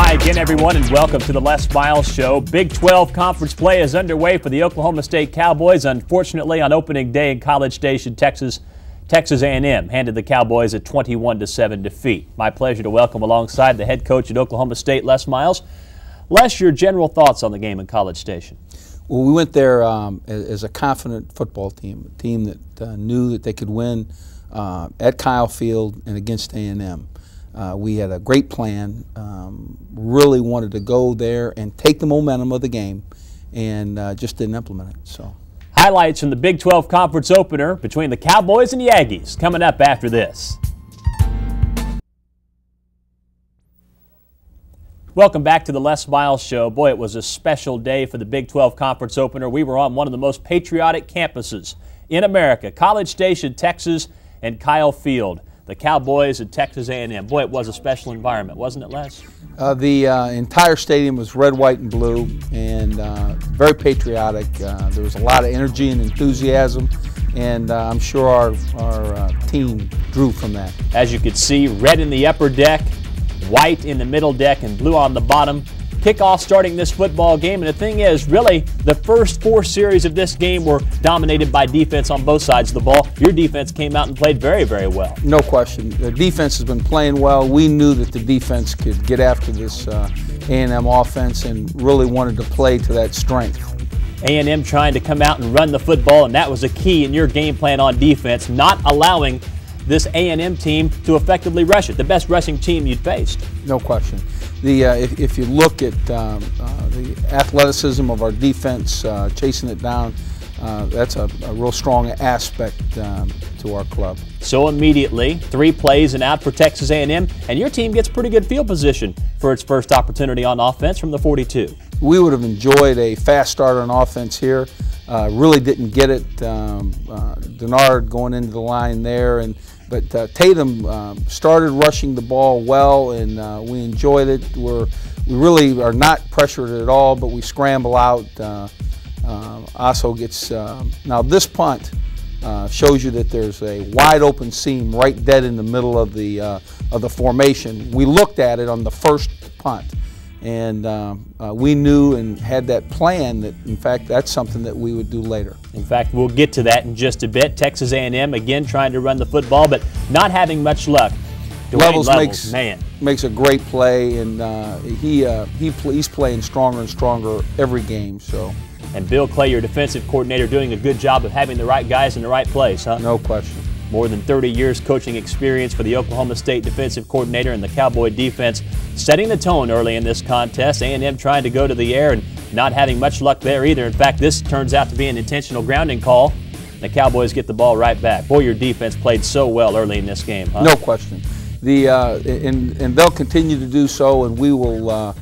Hi again, everyone, and welcome to the Les Miles Show. Big 12 conference play is underway for the Oklahoma State Cowboys. Unfortunately, on opening day in College Station, Texas, Texas A&M handed the Cowboys a 21 7 defeat. My pleasure to welcome alongside the head coach at Oklahoma State, Les Miles. Les, your general thoughts on the game in College Station? Well, we went there um, as, a confident football team, a team that uh, knew that they could win uh, at Kyle Field and against A&M. Uh, we had a great plan, um, really wanted to go there and take the momentum of the game, and uh, just didn't implement it. So. Highlights from the Big 12 Conference opener between the Cowboys and the Aggies coming up after this. Welcome back to the Les Miles Show. Boy, it was a special day for the Big 12 Conference opener. We were on one of the most patriotic campuses in America, College Station, Texas, and Kyle Field the Cowboys and Texas A&M. Boy, it was a special environment, wasn't it, Les? Uh, the uh, entire stadium was red, white, and blue, and uh, very patriotic. Uh, there was a lot of energy and enthusiasm, and uh, I'm sure our, our uh, team drew from that. As you could see, red in the upper deck, white in the middle deck, and blue on the bottom kickoff starting this football game. And the thing is, really, the first four series of this game were dominated by defense on both sides of the ball. Your defense came out and played very, very well. No question. The defense has been playing well. We knew that the defense could get after this uh, A&M offense and really wanted to play to that strength. A&M trying to come out and run the football, and that was a key in your game plan on defense, not allowing this A&M team to effectively rush it, the best rushing team you'd faced. No question. The, uh, if, if, you look at um, uh, the athleticism of our defense, uh, chasing it down, uh, that's a, a, real strong aspect um, to our club. So immediately, three plays and out for Texas A&M, and your team gets pretty good field position for its first opportunity on offense from the 42. We would have enjoyed a fast start on offense here. Uh, really didn't get it. Um, uh, Denard going into the line there, and but uh, Tatum um, started rushing the ball well, and uh, we enjoyed it. We're, we really are not pressured at all, but we scramble out. Uh, uh gets um, now this punt uh, shows you that there's a wide open seam right dead in the middle of the uh, of the formation. We looked at it on the first punt and um, uh, we knew and had that plan that in fact that's something that we would do later. In fact we'll get to that in just a bit. Texas a&m again trying to run the football but not having much luck. Dwayne levels, levels makes man. makes a great play and uh, he uh, he he's playing stronger and stronger every game so. And bill clay your defensive coordinator doing a good job of having the right guys in the right place huh? No question more than 30 years coaching experience for the Oklahoma State defensive coordinator and the Cowboy defense, setting the tone early in this contest. A&M trying to go to the air and not having much luck there either. In fact, this turns out to be an intentional grounding call. The Cowboys get the ball right back. Boy, your defense played so well early in this game. Huh? No question. The uh, and and they'll continue to do so, and we will uh,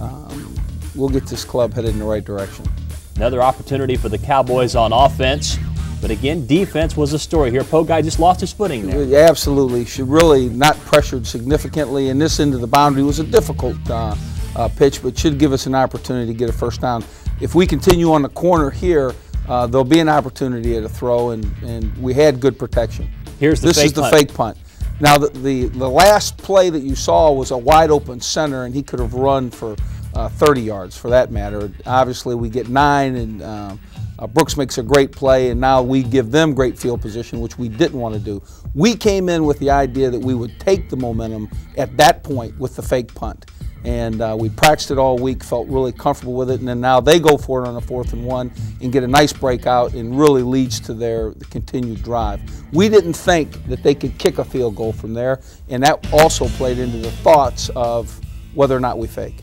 um, we'll get this club headed in the right direction. Another opportunity for the Cowboys on offense. But again, defense was a story here. Pogi just lost his footing there. Yeah, absolutely. She really not pressured significantly, and this into the boundary was a difficult uh, uh, pitch, but should give us an opportunity to get a first down. If we continue on the corner here, uh, there'll be an opportunity at a throw, and, and we had good protection. Here's the this is the punt. fake punt. Now, the, the, the, last play that you saw was a wide open center, and he could have run for uh, 30 yards for that matter. Obviously, we get nine, and um, uh, Brooks makes a great play, and now we give them great field position, which we didn't want to do. We came in with the idea that we would take the momentum at that point with the fake punt. And uh, we practiced it all week, felt really comfortable with it, and then now they go for it on a fourth and one and get a nice breakout and really leads to their continued drive. We didn't think that they could kick a field goal from there, and that also played into the thoughts of whether or not we fake.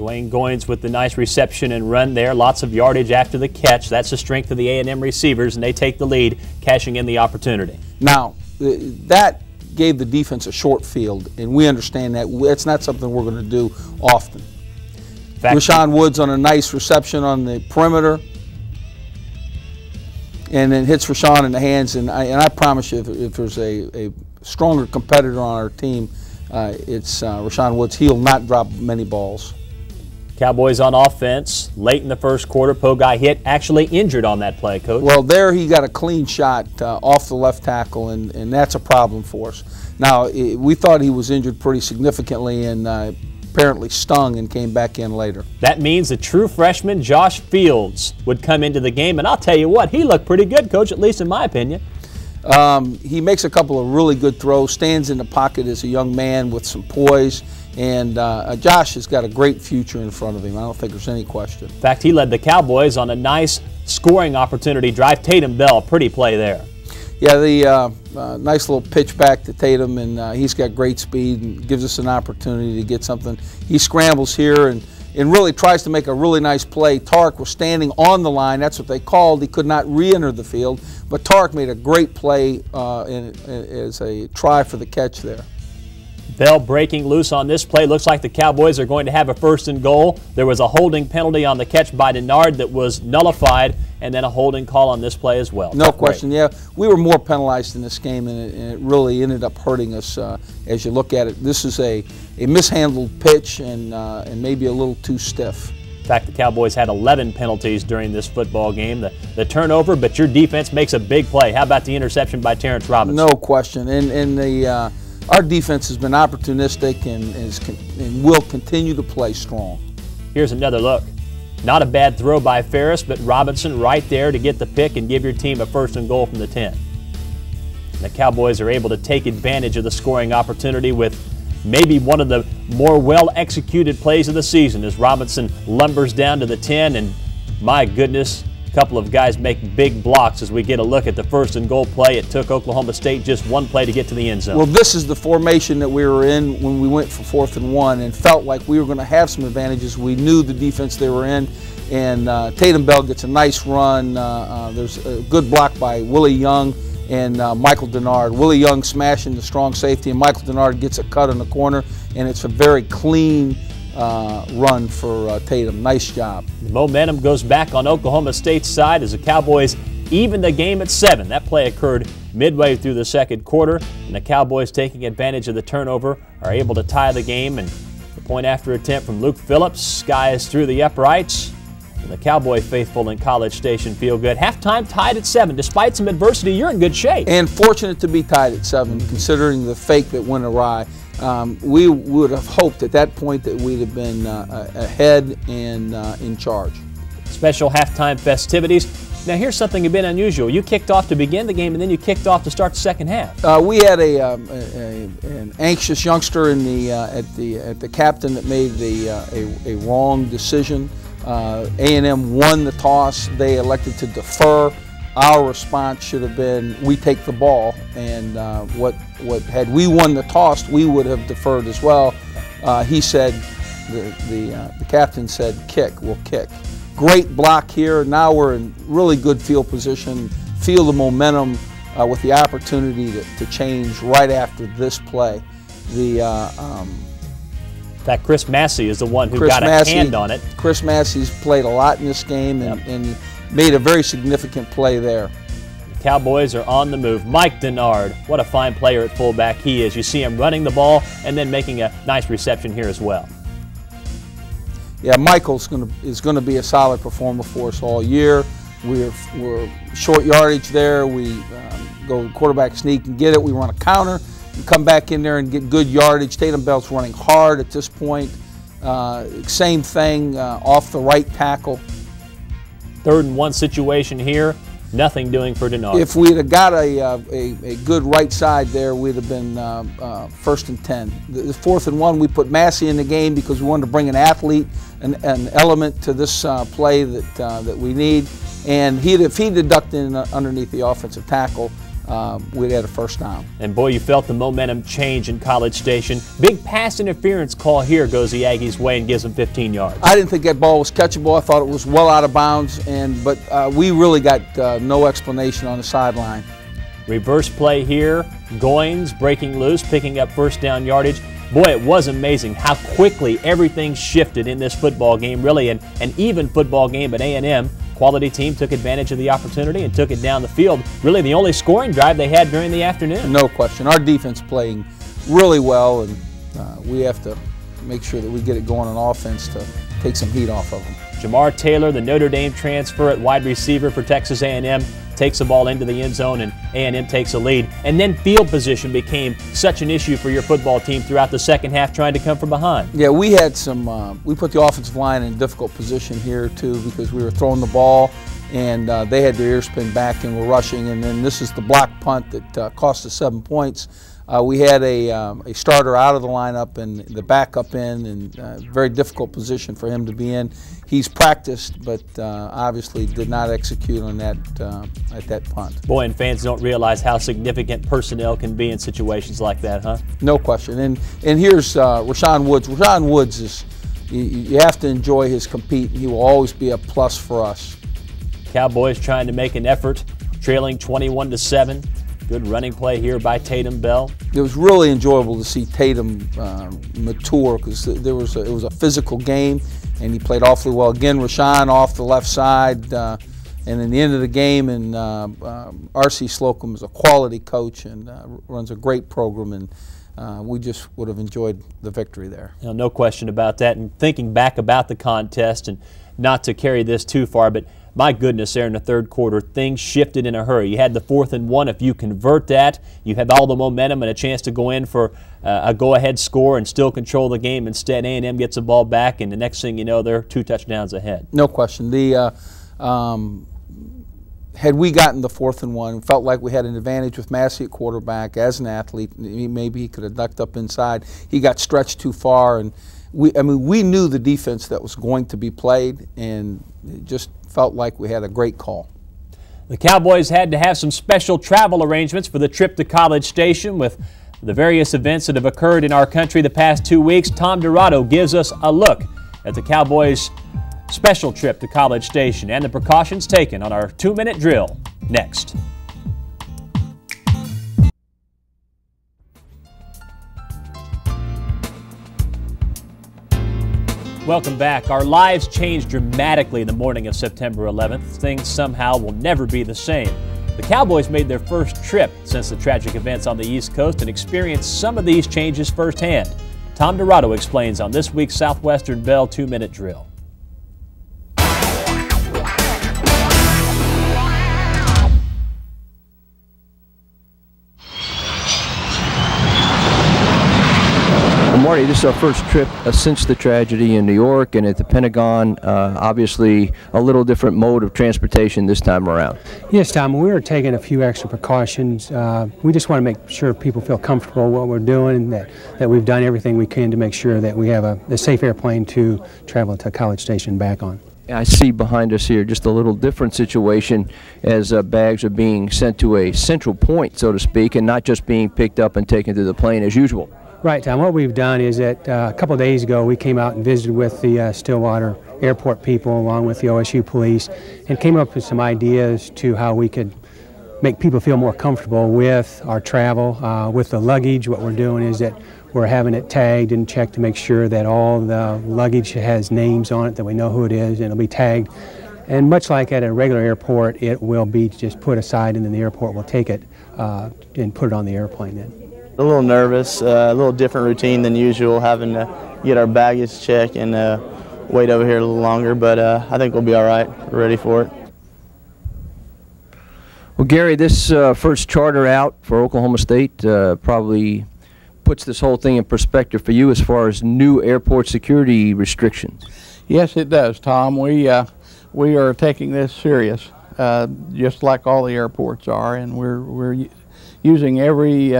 Dwayne Goins with the nice reception and run there. Lots of yardage after the catch. That's the strength of the A&M receivers, and they take the lead, cashing in the opportunity. Now, that gave the defense a short field, and we understand that. That's not something we're going to do often. Fact, Rashaun Woods on a nice reception on the perimeter, and then hits Rashaun in the hands. And I, and I promise you, if, if there's a, a, stronger competitor on our team, uh, it's uh, Rashaun Woods. He'll not drop many balls. Cowboys on offense late in the first quarter. Pogi hit, actually injured on that play, Coach. Well, there he got a clean shot uh, off the left tackle, and, and that's a problem for us. Now, it, we thought he was injured pretty significantly, and uh, apparently stung and came back in later. That means the true freshman Josh Fields would come into the game, and I'll tell you what, he looked pretty good, coach, at least in my opinion. Um, he makes a couple of really good throws, stands in the pocket as a young man with some poise, and uh, Josh has got a great future in front of him. I don't think there's any question. In fact, he led the Cowboys on a nice scoring opportunity drive. Tatum Bell, pretty play there. Yeah, the uh, uh, nice little pitch back to Tatum, and uh, he's got great speed and gives us an opportunity to get something. He scrambles here and, and really tries to make a really nice play. Tark was standing on the line. That's what they called. He could not re-enter the field, but Tark made a great play uh, in, in, as a try for the catch there. Bell breaking loose on this play. Looks like the Cowboys are going to have a first and goal. There was a holding penalty on the catch by Denard that was nullified, and then a holding call on this play as well. No question. Break. Yeah, we were more penalized in this game, and it, and it really ended up hurting us uh, as you look at it. This is a, a mishandled pitch and, uh, and maybe a little too stiff. In fact, the Cowboys had 11 penalties during this football game. The, the turnover, but your defense makes a big play. How about the interception by Terrence Robinson? No question. And, and the uh, our defense has been opportunistic and, is, and will continue to play strong. Here's another look. Not a bad throw by Farris, but Robinson right there to get the pick and give your team a first and goal from the 10. The Cowboys are able to take advantage of the scoring opportunity with maybe one of the more well executed plays of the season as Robinson lumbers down to the 10 and my goodness, a couple of guys make big blocks as we get a look at the first and goal play. It took Oklahoma State just one play to get to the end zone. Well, this is the formation that we were in when we went for fourth and one and felt like we were going to have some advantages. We knew the defense they were in, and uh, Tatum Bell gets a nice run. Uh, uh, there's a good block by Willie Young and uh, Michael Denard. Willie Young smashing the strong safety, and Michael Denard gets a cut in the corner, and it's a very clean uh, run for uh, Tatum. Nice job. The momentum goes back on Oklahoma State's side as the Cowboys even the game at seven. That play occurred midway through the second quarter, and the Cowboys, taking advantage of the turnover, are able to tie the game. And the point after attempt from Luke Phillips skies through the uprights. And the Cowboy faithful in College Station feel good. Halftime tied at seven. Despite some adversity, you're in good shape. And fortunate to be tied at seven, considering the fake that went awry. Um, we would have hoped at that point that we'd have been uh, ahead and uh, in charge. Special halftime festivities. Now here's something a bit unusual. You kicked off to begin the game, and then you kicked off to start the second half. Uh, we had a, um, a, an anxious youngster in the uh, at the at the captain that made the uh, a, a, wrong decision. Uh, A&M won the toss. They elected to defer our response should have been we take the ball and uh, what what had we won the toss we would have deferred as well. Uh, he said the the, uh, the captain said kick we'll kick. Great block here. Now we're in really good field position. Feel the momentum uh, with the opportunity to, to change right after this play. The uh, um, that Chris Massey is the one who Chris got Massey, a hand on it. Chris Massey's played a lot in this game, and, yep. and made a very significant play there. The Cowboys are on the move. Mike Denard, what a fine player at fullback he is. You see him running the ball and then making a nice reception here as well. Yeah, Michael's going to is going to be a solid performer for us all year. We're, we're short yardage there. We um, go quarterback sneak and get it. We run a counter and come back in there and get good yardage. Tatum Bell's running hard at this point. Uh, same thing uh, off the right tackle. Third and one situation here. Nothing doing for Denard. If we'd have got a, uh, a, a, good right side there, we'd have been uh, uh, first and 10. The, fourth and one, we put Massey in the game because we wanted to bring an athlete, an, an element to this uh, play that, uh, that we need. And he'd, if he'd have ducked in underneath the offensive tackle, um, we'd had a first down. And boy, you felt the momentum change in College Station. Big pass interference call here goes the Aggies' way and gives them 15 yards. I didn't think that ball was catchable. I thought it was well out of bounds, and but uh, we really got uh, no explanation on the sideline. Reverse play here. Goins breaking loose, picking up first down yardage. Boy, it was amazing how quickly everything shifted in this football game. Really, an, an even football game at A&M quality team took advantage of the opportunity and took it down the field. Really, the only scoring drive they had during the afternoon. No question. Our defense playing really well, and uh, we have to make sure that we get it going on offense to take some heat off of them. Jamaar Taylor, the Notre Dame transfer at wide receiver for Texas A&M, takes the ball into the end zone, and A&M takes a lead. And then field position became such an issue for your football team throughout the second half, trying to come from behind. Yeah, we had some. Uh, we put the offensive line in a difficult position here too because we were throwing the ball, and uh, they had their ear spin back and were rushing. And then this is the block punt that uh, cost us seven points. Uh, we had a, um, a starter out of the lineup and the backup in, and uh, very difficult position for him to be in. He's practiced, but uh, obviously did not execute on that uh, at that punt. Boy, and fans don't realize how significant personnel can be in situations like that, huh? No question. And and here's uh, Rashaun Woods. Rashaun Woods is you, you have to enjoy his compete. He will always be a plus for us. Cowboys trying to make an effort, trailing 21 to seven. Good running play here by Tatum Bell. It was really enjoyable to see Tatum uh, mature because there was a, it was a physical game, and he played awfully well. Again, Rashaun off the left side, uh, and in the end of the game, and uh, um, R.C. Slocum is a quality coach and uh, runs a great program, and uh, we just would have enjoyed the victory there. You know, no question about that. And thinking back about the contest, and not to carry this too far, but my goodness, there in the third quarter, things shifted in a hurry. You had the fourth and one. If you convert that, you have all the momentum and a chance to go in for uh, a go-ahead score and still control the game. Instead, A&M gets the ball back, and the next thing you know, they're two touchdowns ahead. No question. The uh, um, had we gotten the fourth and one, felt like we had an advantage with Massey at quarterback as an athlete. Maybe he could have ducked up inside. He got stretched too far, and we, I mean, we knew the defense that was going to be played, and just felt like we had a great call. The Cowboys had to have some special travel arrangements for the trip to College Station with the various events that have occurred in our country the past two weeks. Tom Dirato gives us a look at the Cowboys' special trip to College Station and the precautions taken on our two minute drill next. Welcome back. Our lives changed dramatically in the morning of September 11th. Things somehow will never be the same. The Cowboys made their first trip since the tragic events on the East Coast and experienced some of these changes firsthand. Tom Dirato explains on this week's Southwestern Bell two minute drill. Marty, this is our first trip uh, since the tragedy in New York and at the Pentagon. Uh, obviously, a little different mode of transportation this time around. Yes, Tom, we are taking a few extra precautions. Uh, we just want to make sure people feel comfortable what we're doing and that, that we've done everything we can to make sure that we have a, a safe airplane to travel to College Station back on. I see behind us here just a little different situation as uh, bags are being sent to a central point, so to speak, and not just being picked up and taken to the plane as usual. Right, Tom. What we've done is that uh, a couple days ago we came out and visited with the uh, Stillwater Airport people along with the OSU police and came up with some ideas to how we could make people feel more comfortable with our travel. Uh, with the luggage, what we're doing is that we're having it tagged and checked to make sure that all the luggage has names on it, that we know who it is, and it'll be tagged. And much like at a regular airport, it will be just put aside and then the airport will take it uh, and put it on the airplane then. A little nervous, uh, a little different routine than usual, having to get our baggage checked and uh, wait over here a little longer, but uh, I think we'll be all right. We're ready for it. Well, Gary, this uh, first charter out for Oklahoma State uh, probably puts this whole thing in perspective for you as far as new airport security restrictions. Yes, it does, Tom. We uh, we are taking this serious, just like all the airports are, and we're we're using every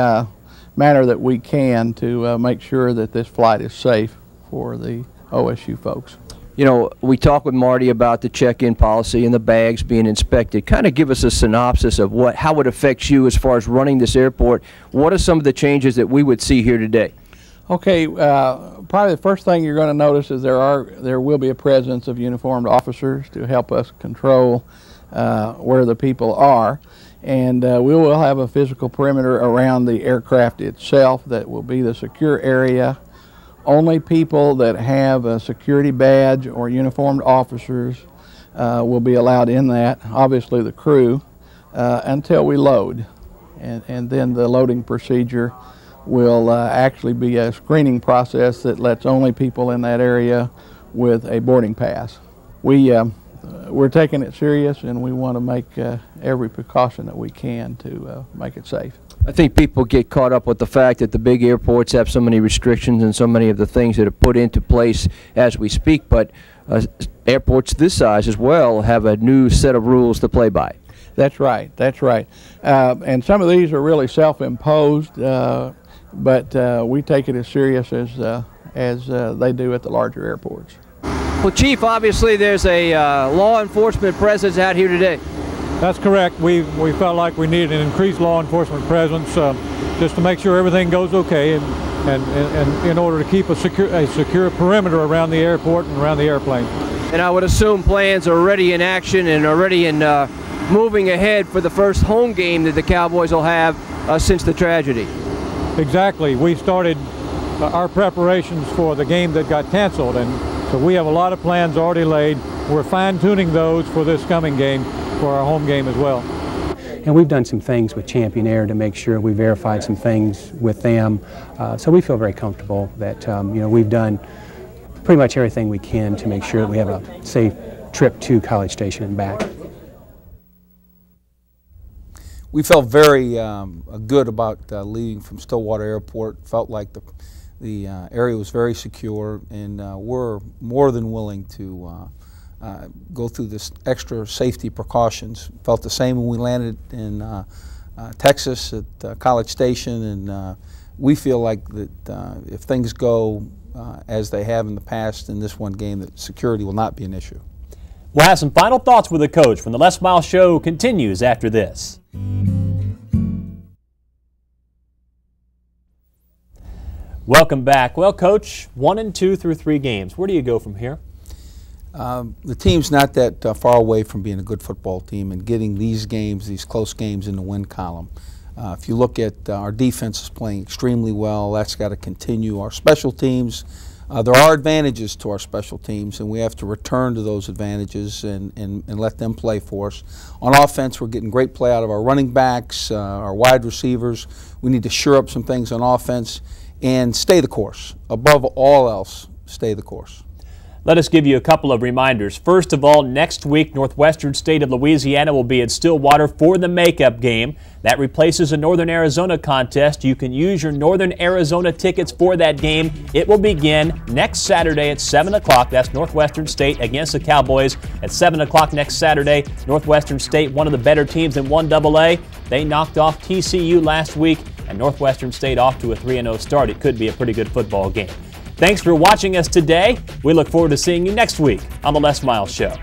manner that we can to uh, make sure that this flight is safe for the OSU folks. You know, we talked with Marty about the check-in policy and the bags being inspected. Kind of give us a synopsis of what, how it affects you as far as running this airport. What are some of the changes that we would see here today? Okay, uh, probably the first thing you're going to notice is there are there will be a presence of uniformed officers to help us control uh, where the people are and uh, we will have a physical perimeter around the aircraft itself that will be the secure area. Only people that have a security badge or uniformed officers uh, will be allowed in that, obviously the crew, uh, until we load. And, and then the loading procedure will uh, actually be a screening process that lets only people in that area with a boarding pass. We um, we're taking it serious and we want to make uh, every precaution that we can to uh, make it safe. I think people get caught up with the fact that the big airports have so many restrictions and so many of the things that are put into place as we speak, but uh, airports this size as well have a new set of rules to play by. That's right. That's right. Uh, and some of these are really self-imposed, uh, but uh, we take it as serious as uh, as uh, they do at the larger airports. Well, Chief, obviously there's a uh, law enforcement presence out here today. That's correct. We, we felt like we needed an increased law enforcement presence uh, just to make sure everything goes okay and, and, and, and in order to keep a secure, a secure perimeter around the airport and around the airplane. And I would assume plans are already in action and already in uh, moving ahead for the first home game that the Cowboys will have uh, since the tragedy. Exactly. We started uh, our preparations for the game that got canceled and so we have a lot of plans already laid. We're fine-tuning those for this coming game for our home game as well. And we've done some things with Champion Air to make sure we verified some things with them. Uh, so we feel very comfortable that um, you know we've done pretty much everything we can to make sure that we have a safe trip to College Station and back. We felt very um, good about uh, leaving from Stillwater Airport. Felt like the the uh, area was very secure, and uh, we're more than willing to uh, uh, go through this extra safety precautions. Felt the same when we landed in uh, uh, Texas at College Station, and we feel like that if things go as they have in the past in this one game, that security will not be an issue. We'll have some final thoughts with the coach when the Les Miles Show continues after this. Welcome back. Well, Coach, one and two through three games. Where do you go from here? Um, the team's not that uh, far away from being a good football team and getting these games, these close games, in the win column. Uh, if you look at uh, our defense is playing extremely well, that's got to continue. Our special teams, uh, there are advantages to our special teams, and we have to return to those advantages and, and, and let them play for us. On offense, we're getting great play out of our running backs, uh, our wide receivers. We need to shore up some things on offense and stay the course. Above all else, stay the course. Let us give you a couple of reminders. First of all, next week, Northwestern State of Louisiana will be at Stillwater for the makeup game. That replaces a Northern Arizona contest. You can use your Northern Arizona tickets for that game. It will begin next Saturday at 7 o'clock. That's Northwestern State against the Cowboys at 7 o'clock next Saturday. Northwestern State, one of the better teams in 1AA. They knocked off TCU last week, and Northwestern State off to a 3 0 start. It could be a pretty good football game. Thanks for watching us today. We look forward to seeing you next week on The Les Miles Show.